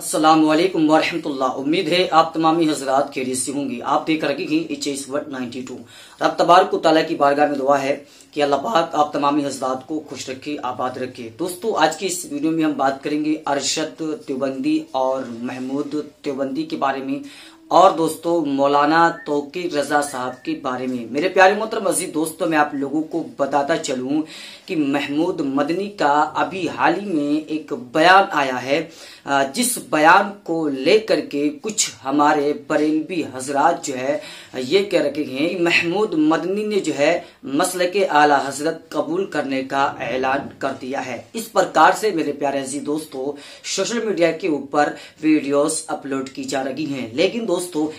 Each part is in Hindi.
अस्सलाम वालेकुम वरहमतुल्लाह उम्मीद है आप तमामी हजरात खैरियत से होंगे। आप देख रहे हैं H S word ninety two रब तबारक ताला की बारगाह में दुआ है कि अल्लाह पाक आप तमामी हजरात को खुश रखे, आबाद रखे। दोस्तों, आज की इस वीडियो में हम बात करेंगे अरशद त्योबंदी और महमूद त्योबंदी के बारे में। और दोस्तों, मौलाना तोकी रजा साहब के बारे में। मेरे प्यारे मोहतरम मजीद दोस्तों मैं आप लोगों को बताता चलूँ कि महमूद मदनी का अभी हाल ही में एक बयान आया है। जिस बयान को लेकर के कुछ हमारे बरेलवी हजरात जो है, ये कह रखे हैं महमूद मदनी ने जो है मसल के आला हज़रत कबूल करने का ऐलान कर दिया है। इस प्रकार से मेरे प्यारे दोस्तों, सोशल मीडिया के ऊपर वीडियोस अपलोड की जा रही हैं। लेकिन दोस्तों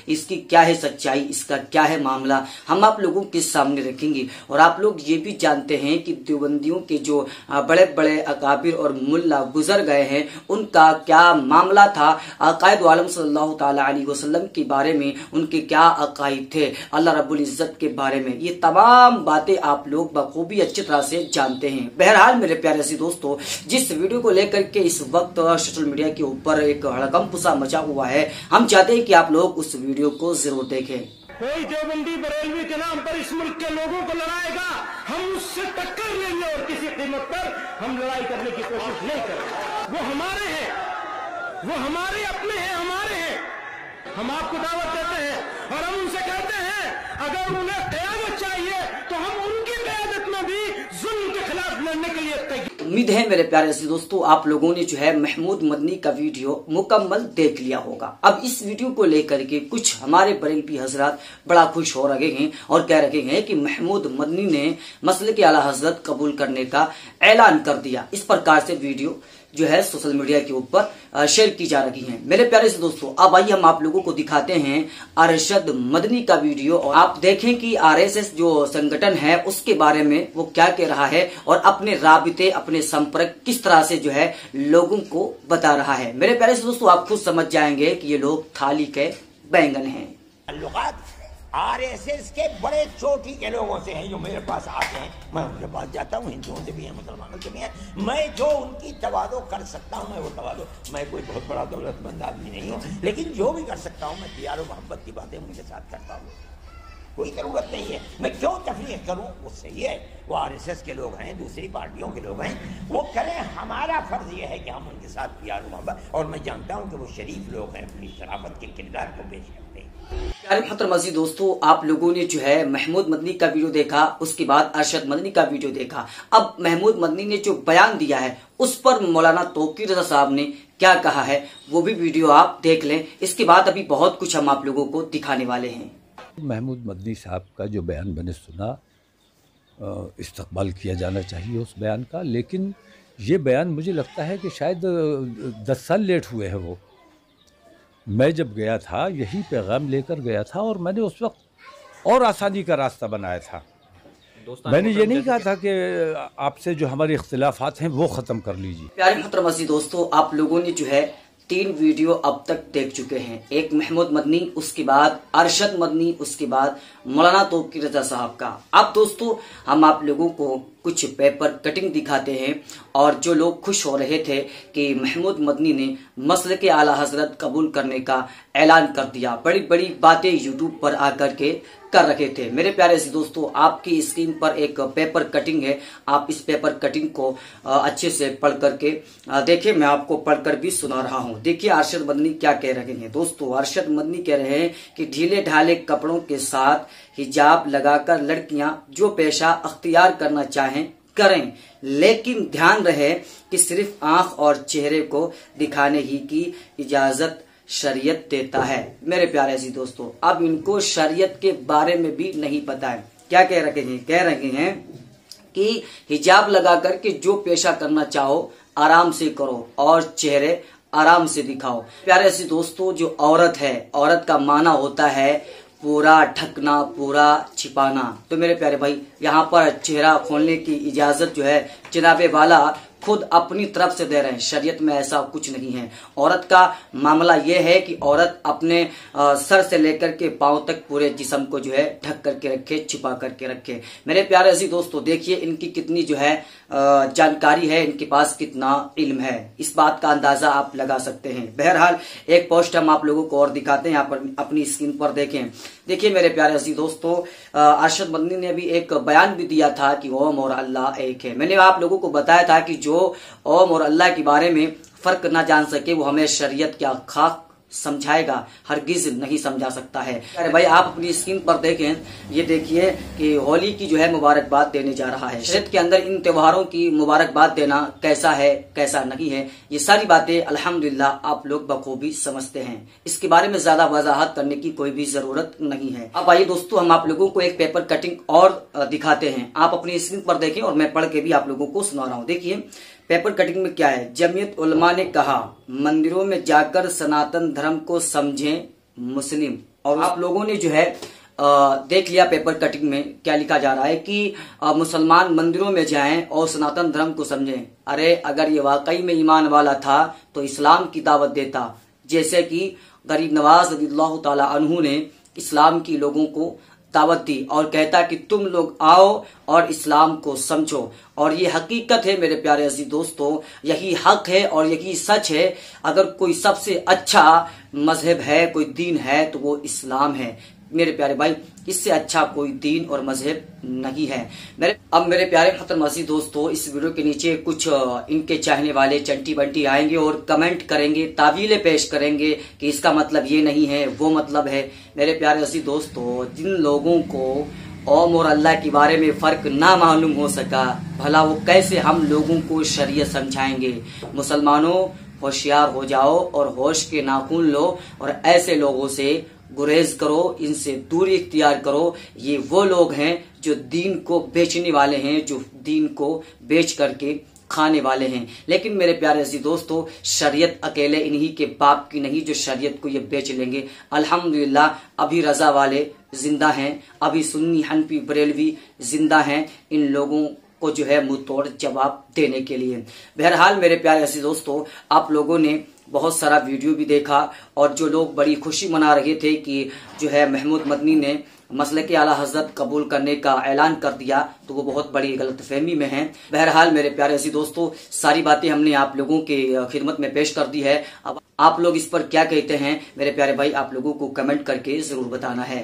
इसकी क्या है सच्चाई, इसका क्या है मामला, हम आप लोगों के सामने रखेंगे। और आप लोग ये भी जानते हैं कि देवबंदियों के जो बड़े बड़े अकाबिर और मुल्ला गुजर गए हैं, उनका क्या मामला था? अकायद आलम वसल्लम के बारे में उनके क्या अकायद थे? अल्लाह रब्बुल इज़्ज़त के बारे में। ये तमाम बातें आप लोग बखूबी अच्छी तरह से जानते हैं। बहरहाल, मेरे प्यारे सी दोस्तों, जिस वीडियो को लेकर के इस वक्त सोशल मीडिया के ऊपर एक हड़कम पुसा मचा हुआ है, हम चाहते हैं कि आप लोग उस वीडियो को ज़रूर देखें। कोई देवबंदी बरेलवी के नाम पर इस मुल्क के लोगों को लड़ाएगा, हम उससे टक्कर लेंगे और किसी कीमत पर हम लड़ाई करने की कोशिश नहीं करेंगे। वो हमारे हैं, वो हमारे अपने हैं, हमारे हैं। हम आपको दावत देते हैं और हम उनसे कहते हैं, अगर उन्हें कयामत चाहिए तो हम उनकी क्यादत में भी जुल्म के खिलाफ लड़ने के लिए उम्मीद है मेरे प्यारे से दोस्तों, आप लोगों ने जो है महमूद मदनी का वीडियो मुकम्मल देख लिया होगा। अब इस वीडियो को लेकर के कुछ हमारे बरेलपी हज़रत बड़ा खुश हो रहे हैं और कह रहे हैं कि महमूद मदनी ने मसल के आला हज़रत कबूल करने का ऐलान कर दिया। इस प्रकार से वीडियो जो है सोशल मीडिया के ऊपर शेयर की जा रही है। मेरे प्यारे से दोस्तों, अब आइए हम आप लोगों को दिखाते हैं अरशद मदनी का वीडियो और आप देखें कि आरएसएस जो संगठन है, उसके बारे में वो क्या कह रहा है और अपने राबते, अपने संपर्क किस तरह से जो है लोगों को बता रहा है। मेरे प्यारे से दोस्तों, आप खुद समझ जाएँगे कि ये लोग थाली के बैंगन हैं। आरएसएस के बड़े चोटी के लोगों से हैं जो मेरे पास आते हैं। मैं उनके पास जाता हूँ, हिंदुओं से भी हैं, मुसलमानों से भी हैं। मैं जो उनकी तवादो कर सकता हूँ, मैं वो तवादो मैं कोई बहुत बड़ा दौलतमंद आदमी नहीं हूँ। लेकिन जो भी कर सकता हूँ, मैं प्यार मोहब्बत की बातें उनके साथ करता हूँ। कोई ज़रूरत नहीं है। मैं क्यों तफरीह करूँ? वो सही है। वो आरएसएस के लोग हैं, दूसरी पार्टियों के लोग हैं। वो करें, हमारा फ़र्ज़ ये है कि हम उनके साथ प्यार मोहब्बत, और मैं जानता हूँ कि वो शरीफ लोग हैं, अपनी शराफत के किरदार को पेश करते हैं। प्यारे मजीद दोस्तों, आप लोगों ने जो है महमूद मदनी का वीडियो देखा, उसके बाद अरशद मदनी का वीडियो देखा। अब महमूद मदनी ने जो बयान दिया है, उस पर मौलाना तोकी रजा साहब ने क्या कहा है, वो भी वीडियो आप देख लें। इसके बाद अभी बहुत कुछ हम आप लोगों को दिखाने वाले हैं। महमूद मदनी साहब का जो बयान मैंने सुना इस्तकबाल किया जाना चाहिए उस बयान का, लेकिन ये बयान मुझे लगता है कि शायद दस साल लेट हुए हैं वो। मैं जब गया था यही पैगाम लेकर गया था और मैंने उस वक्त और आसानी का रास्ता बनाया था। मैंने ये नहीं कहा था कि आपसे जो हमारे इख्तलाफात हैं वो ख़त्म कर लीजिए। प्यारे मोहतरम दोस्तों आप लोगों ने जो है तीन वीडियो अब तक देख चुके हैं। एक महमूद मदनी, उसके बाद अरशद मदनी, उसके बाद मौलाना तोकी रजा साहब का। अब दोस्तों, हम आप लोगों को कुछ पेपर कटिंग दिखाते हैं और जो लोग खुश हो रहे थे कि महमूद मदनी ने मसल के आला हज़रत कबूल करने का ऐलान कर दिया। बड़ी बड़ी बातें यूट्यूब पर आकर के कर रखे थे। मेरे प्यारे से दोस्तों, आपकी स्क्रीन पर एक पेपर कटिंग है। आप इस पेपर कटिंग को अच्छे से पढ़ करके देखिए मैं आपको पढ़कर भी सुना रहा हूँ। देखिए अरशद मदनी क्या कह रहे हैं। दोस्तों अरशद मदनी कह रहे हैं कि ढीले ढाले कपड़ों के साथ हिजाब लगाकर लड़कियाँ जो पेशा अख्तियार करना चाहें, करें। लेकिन ध्यान रहे कि सिर्फ़ आँख और चेहरे को दिखाने ही की इजाज़त शरीयत देता है। मेरे प्यारे सी दोस्तों, अब इनको शरीयत के बारे में भी नहीं पता है। क्या कह रहे हैं? कह रहे हैं कि हिजाब लगा करके जो पेशा करना चाहो, आराम से करो और चेहरे आराम से दिखाओ। प्यारे ऐसी दोस्तों, जो औरत है, औरत का माना होता है पूरा ढकना, पूरा छिपाना। तो मेरे प्यारे भाई, यहाँ पर चेहरा खोलने की इजाज़त जो है जनाबे वाला खुद अपनी तरफ़ से दे रहे हैं। शरीयत में ऐसा कुछ नहीं है। औरत का मामला यह है कि औरत अपने सर से लेकर के पाँव तक पूरे जिसम को जो है ढक करके रखे, छिपा करके रखे। मेरे प्यारे ऐसी दोस्तों, देखिए इनकी कितनी जो है जानकारी है, इनके पास कितना इल्म है। इस बात का अंदाज़ा आप लगा सकते हैं। बहरहाल, एक पोस्ट हम आप लोगों को और दिखाते हैं, यहाँ पर अपनी स्क्रीन पर देखें। देखिए मेरे प्यारे अजी दोस्तों अरशद मदनी ने भी एक बयान भी दिया था कि ओम और अल्लाह एक है। मैंने आप लोगों को बताया था कि जो ओम और अल्लाह के बारे में फ़र्क ना जान सके, वो हमें शरीयत के खाक समझाएगा, हरगिज नहीं समझा सकता है। अरे भाई, आप अपनी स्क्रीन पर देखें, ये देखिए कि होली की जो है मुबारकबाद देने जा रहा है। शरीयत के अंदर इन त्योहारों की मुबारकबाद देना कैसा है, कैसा नहीं है, ये सारी बातें अल्हम्दुलिल्लाह आप लोग बखूबी समझते हैं। इसके बारे में ज़्यादा वजाहत करने की कोई भी ज़रूरत नहीं है। अब आइए दोस्तों, हम आप लोगों को एक पेपर कटिंग और दिखाते हैं। आप अपनी स्क्रीन पर देखें और मैं पढ़ के भी आप लोगों को सुना रहा हूँ। देखिए पेपर कटिंग में क्या है? जमीयत उलमा ने कहा मंदिरों में जाकर सनातन धर्म को समझें मुस्लिम। और आप लोगों ने जो है आ, देख लिया पेपर कटिंग में क्या लिखा जा रहा है कि मुसलमान मंदिरों में जाएँ और सनातन धर्म को समझें। अरे अगर ये वाकई में ईमान वाला था तो इस्लाम की दावत देता। जैसे कि गरीब नवाज़ अल्लाह तहु ने इस्लाम की लोगों को दावत दी और कहता कि तुम लोग आओ और इस्लाम को समझो। और ये हकीकत है मेरे प्यारे अजी दोस्तों, यही हक है और यही सच है। अगर कोई सबसे अच्छा मज़हब है, कोई दीन है तो वो इस्लाम है। मेरे प्यारे भाई, इससे अच्छा कोई दीन और मज़हब नहीं है। मेरे, अब मेरे प्यारे खतर मसीह दोस्तों, इस वीडियो के नीचे कुछ इनके चाहने वाले चंटी बंटी आएँगे और कमेंट करेंगे, तावीले पेश करेंगे कि इसका मतलब ये नहीं है, वो मतलब है, मेरे प्यारे मसीह दोस्तों, जिन लोगों को ओम और अल्लाह के बारे में फ़र्क ना मालूम हो सका, भला वो कैसे हम लोगों को शरीय समझाएँगे? मुसलमानों, होशियार हो जाओ और होश के नाखून लो और ऐसे लोगों से गुरेज करो, इनसे दूरी इख्तियार करो। ये वो लोग हैं जो दीन को बेचने वाले हैं, जो दीन को बेच करके खाने वाले हैं। लेकिन मेरे प्यारे ऐसी दोस्तों, शरीयत अकेले इन्हीं के बाप की नहीं जो शरीयत को ये बेच लेंगे। अल्हम्दुलिल्लाह, अभी रजा वाले ज़िंदा हैं, अभी सुन्नी हनफी बरेलवी ज़िंदा हैं। इन लोगों को जो है मुँह तोड़ जवाब देने के लिए। बहरहाल मेरे प्यारे ऐसे दोस्तों, आप लोगों ने बहुत सारा वीडियो भी देखा और जो लोग बड़ी खुशी मना रहे थे कि जो है महमूद मदनी ने मसले के आला हज़रत कबूल करने का ऐलान कर दिया तो वो बहुत बड़ी गलत फहमी में है। बहरहाल मेरे प्यारे ऐसी दोस्तों, सारी बातें हमने आप लोगों के खिदमत में पेश कर दी है। अब आप लोग इस पर क्या कहते हैं, मेरे प्यारे भाई, आप लोगों को कमेंट करके ज़रूर बताना है।